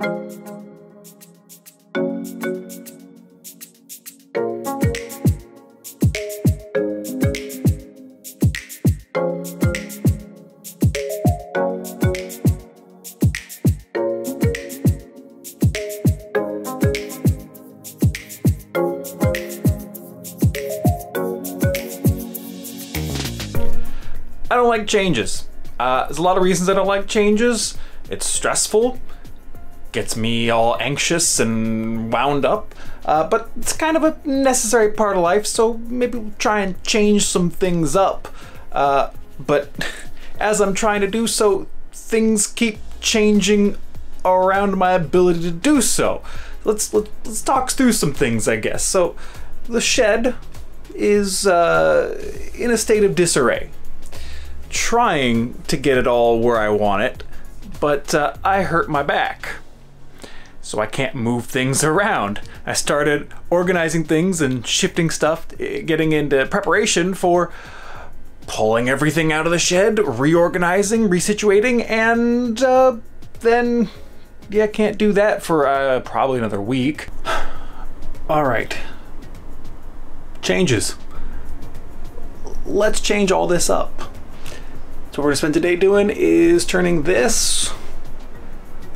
I don't like changes. Uh, there's a lot of reasons I don't like changes. It's stressful, gets me all anxious and wound up, uh, but it's kind of a necessary part of life, so maybe we'll try and change some things up. Uh, but as I'm trying to do so, things keep changing around my ability to do so. Let's, let's, let's talk through some things, I guess. So, the shed is uh, in a state of disarray trying to get it all where I want it, but uh, I hurt my back. So I can't move things around. I started organizing things and shifting stuff, eh, getting into preparation for pulling everything out of the shed, reorganizing, resituating, and uh, then, yeah, can't do that for uh, probably another week. all right. Changes. Let's change all this up. So what we're gonna spend today doing is turning this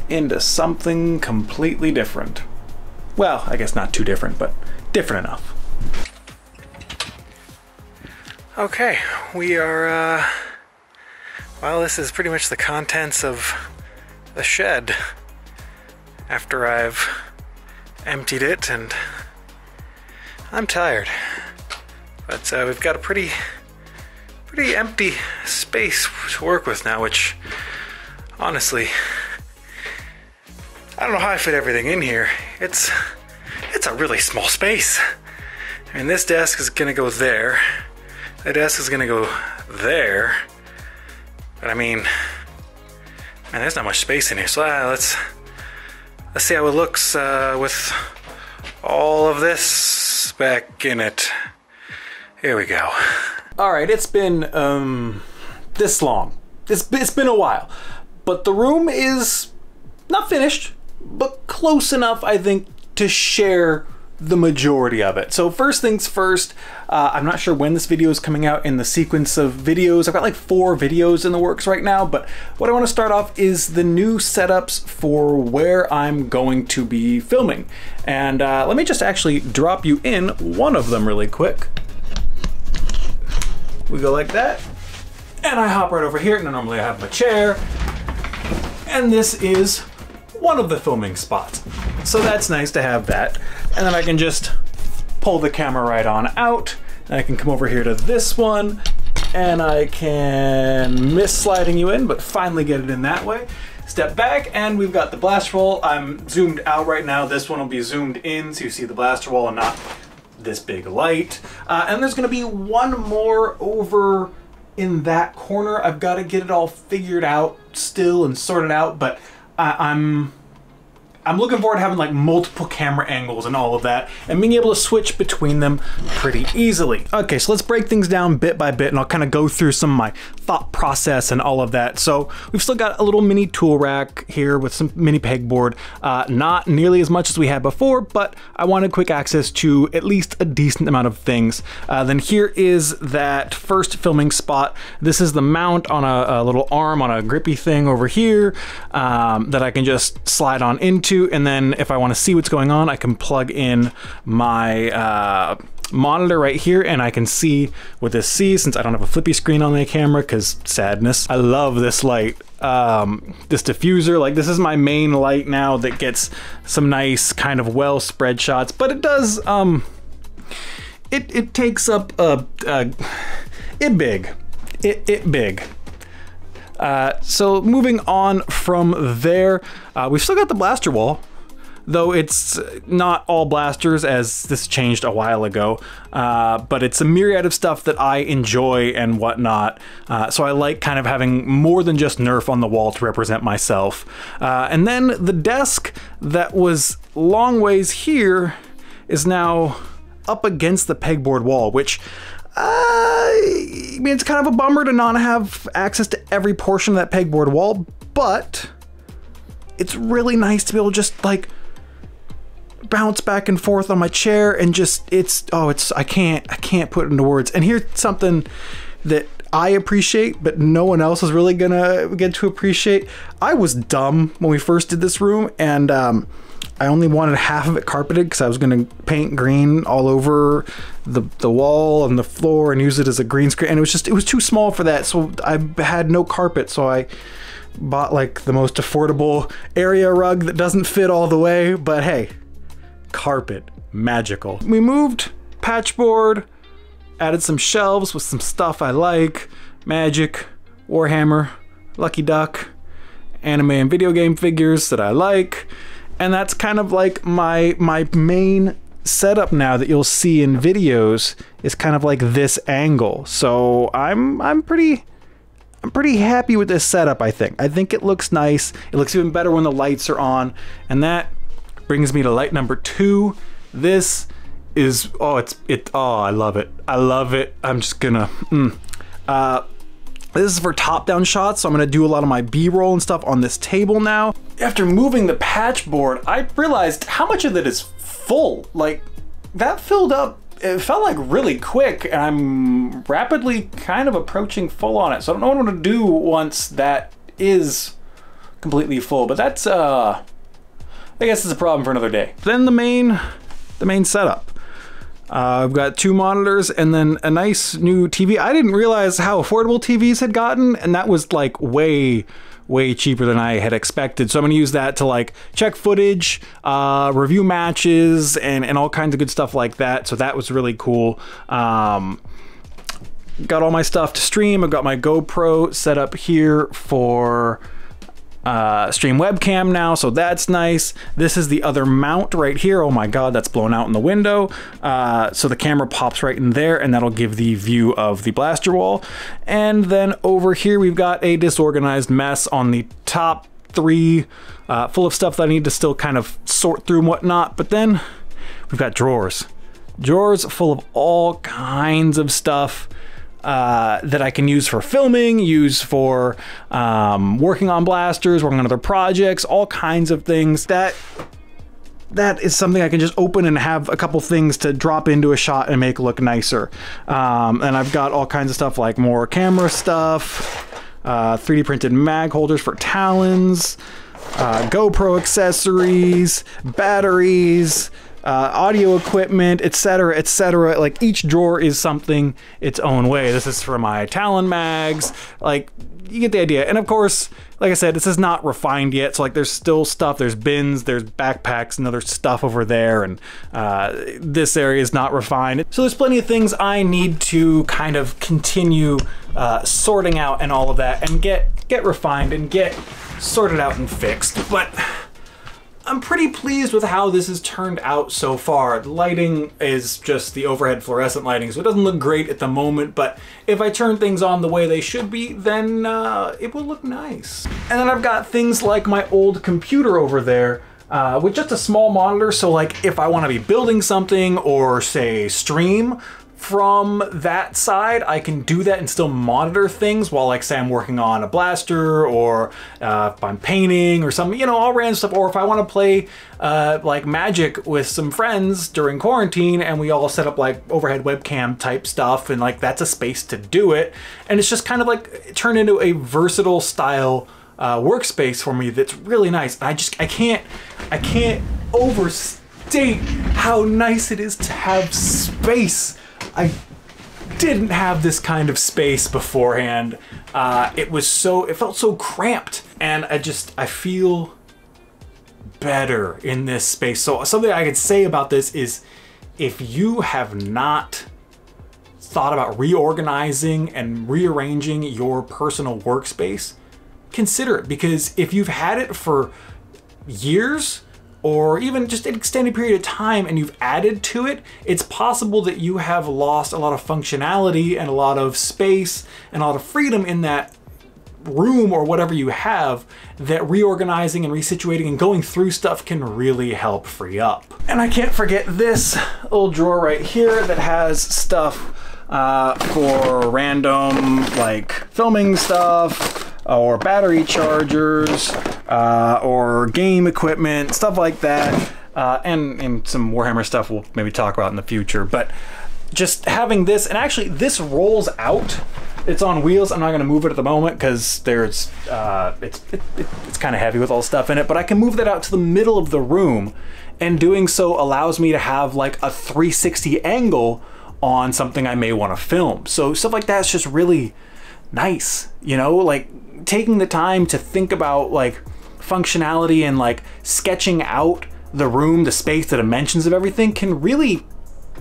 into something completely different. Well, I guess not too different, but different enough. Okay, we are, uh, well, this is pretty much the contents of the shed after I've emptied it and I'm tired. But uh, we've got a pretty pretty empty space to work with now, which honestly, I don't know how I fit everything in here. It's it's a really small space. I mean, this desk is gonna go there. That desk is gonna go there. But I mean, man, there's not much space in here. So uh, let's let's see how it looks uh, with all of this back in it. Here we go. All right, it's been um, this long. It's, it's been a while, but the room is not finished, but close enough, I think, to share the majority of it. So first things first, uh, I'm not sure when this video is coming out in the sequence of videos. I've got like four videos in the works right now, but what I want to start off is the new setups for where I'm going to be filming. And uh, let me just actually drop you in one of them really quick. We go like that. And I hop right over here. Now normally I have my chair. And this is one of the filming spots. So that's nice to have that. And then I can just pull the camera right on out. And I can come over here to this one and I can miss sliding you in, but finally get it in that way. Step back and we've got the blaster wall. I'm zoomed out right now. This one will be zoomed in so you see the blaster wall and not this big light. Uh, and there's gonna be one more over in that corner. I've got to get it all figured out still and sorted out, but I, I'm I'm looking forward to having like multiple camera angles and all of that and being able to switch between them pretty easily. Okay, so let's break things down bit by bit and I'll kind of go through some of my thought process and all of that. So we've still got a little mini tool rack here with some mini pegboard. Uh, not nearly as much as we had before, but I wanted quick access to at least a decent amount of things. Uh, then here is that first filming spot. This is the mount on a, a little arm on a grippy thing over here um, that I can just slide on into and then if I want to see what's going on, I can plug in my uh, monitor right here and I can see what this sees since I don't have a flippy screen on my camera because sadness. I love this light. Um, this diffuser, like this is my main light now that gets some nice kind of well spread shots, but it does, um, it, it takes up a, a it big, it, it big. Uh, so moving on from there, uh, we've still got the blaster wall, though it's not all blasters as this changed a while ago, uh, but it's a myriad of stuff that I enjoy and whatnot. Uh, so I like kind of having more than just Nerf on the wall to represent myself. Uh, and then the desk that was long ways here is now up against the pegboard wall, which I mean, it's kind of a bummer to not have access to every portion of that pegboard wall, but it's really nice to be able to just like bounce back and forth on my chair and just it's oh it's I can't I can't put it into words. And here's something that I appreciate, but no one else is really gonna get to appreciate. I was dumb when we first did this room, and um, I only wanted half of it carpeted because I was gonna paint green all over the the wall and the floor and use it as a green screen. And it was just it was too small for that, so I had no carpet. So I bought like the most affordable area rug that doesn't fit all the way. But hey, carpet magical. We moved patchboard added some shelves with some stuff I like Magic, Warhammer, Lucky Duck, anime and video game figures that I like. And that's kind of like my my main setup now that you'll see in videos is kind of like this angle. So I'm I'm pretty I'm pretty happy with this setup, I think. I think it looks nice. It looks even better when the lights are on. And that brings me to light number two. This is oh it's it oh I love it I love it I'm just gonna mm. uh, this is for top-down shots, so I'm gonna do a lot of my B-roll and stuff on this table now. After moving the patch board, I realized how much of it is full. Like, that filled up, it felt like really quick, and I'm rapidly kind of approaching full on it. So I don't know what I'm gonna do once that is completely full, but that's, uh, I guess it's a problem for another day. Then the main, the main setup. Uh, I've got two monitors and then a nice new TV. I didn't realize how affordable TVs had gotten, and that was like way, way cheaper than I had expected. So I'm gonna use that to like check footage, uh, review matches, and, and all kinds of good stuff like that. So that was really cool. Um, got all my stuff to stream. I've got my GoPro set up here for uh, stream webcam now, so that's nice. This is the other mount right here. Oh my god, that's blown out in the window. Uh, so the camera pops right in there, and that'll give the view of the blaster wall. And then over here, we've got a disorganized mess on the top three, uh, full of stuff that I need to still kind of sort through and whatnot. But then we've got drawers. Drawers full of all kinds of stuff uh, that I can use for filming, use for um, working on blasters, working on other projects, all kinds of things. That that is something I can just open and have a couple things to drop into a shot and make look nicer. Um, and I've got all kinds of stuff like more camera stuff, uh, 3D printed mag holders for talons, uh, GoPro accessories, batteries, uh, audio equipment, etc., etc. Like each drawer is something its own way. This is for my Talon mags. Like you get the idea. And of course, like I said, this is not refined yet. So like there's still stuff, there's bins, there's backpacks and other stuff over there. And uh, this area is not refined. So there's plenty of things I need to kind of continue uh, sorting out and all of that and get, get refined and get sorted out and fixed. But I'm pretty pleased with how this has turned out so far. The lighting is just the overhead fluorescent lighting, so it doesn't look great at the moment, but if I turn things on the way they should be, then uh, it will look nice. And then I've got things like my old computer over there, uh, with just a small monitor, so like if I want to be building something or say stream, from that side, I can do that and still monitor things while like say I'm working on a blaster or uh, if I'm painting or something, you know, all random stuff. Or if I want to play uh, like Magic with some friends during quarantine and we all set up like overhead webcam type stuff and like that's a space to do it. And it's just kind of like turned into a versatile style uh, workspace for me that's really nice. I just, I can't, I can't overstate how nice it is to have space I didn't have this kind of space beforehand. Uh, it was so, it felt so cramped. And I just, I feel better in this space. So something I could say about this is if you have not thought about reorganizing and rearranging your personal workspace, consider it because if you've had it for years, or even just an extended period of time and you've added to it, it's possible that you have lost a lot of functionality and a lot of space and a lot of freedom in that room or whatever you have that reorganizing and resituating and going through stuff can really help free up. And I can't forget this little drawer right here that has stuff uh, for random like filming stuff or battery chargers uh, or game equipment, stuff like that. Uh, and, and some Warhammer stuff we'll maybe talk about in the future. But just having this, and actually this rolls out. It's on wheels. I'm not going to move it at the moment because there's uh, it's it, it, it's kind of heavy with all the stuff in it. But I can move that out to the middle of the room, and doing so allows me to have like a 360 angle on something I may want to film. So stuff like that's just really nice. You know, like taking the time to think about like functionality and like sketching out the room, the space, the dimensions of everything can really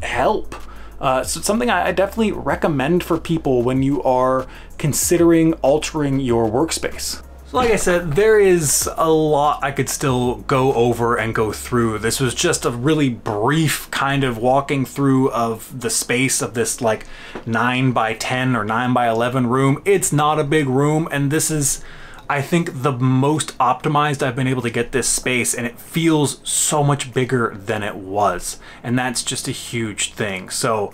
help. Uh, so something I definitely recommend for people when you are considering altering your workspace. So like I said, there is a lot I could still go over and go through. This was just a really brief kind of walking through of the space of this like 9 by 10 or 9 by 11 room. It's not a big room and this is I think the most optimized I've been able to get this space and it feels so much bigger than it was. And that's just a huge thing. So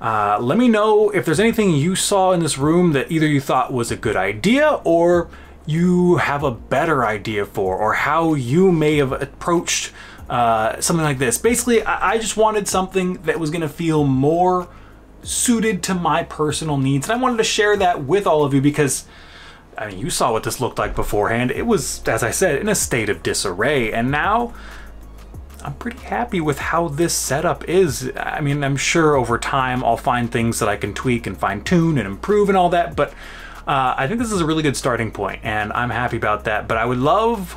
uh, let me know if there's anything you saw in this room that either you thought was a good idea or you have a better idea for or how you may have approached uh, something like this. Basically, I, I just wanted something that was going to feel more suited to my personal needs. And I wanted to share that with all of you because I mean, you saw what this looked like beforehand. It was, as I said, in a state of disarray. And now I'm pretty happy with how this setup is. I mean, I'm sure over time I'll find things that I can tweak and fine tune and improve and all that, but uh, I think this is a really good starting point and I'm happy about that. But I would love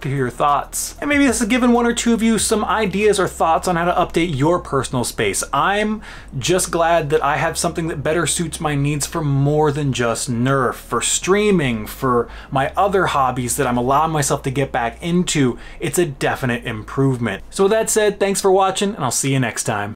to hear your thoughts. And maybe this has given one or two of you some ideas or thoughts on how to update your personal space. I'm just glad that I have something that better suits my needs for more than just Nerf, for streaming, for my other hobbies that I'm allowing myself to get back into. It's a definite improvement. So with that said, thanks for watching and I'll see you next time.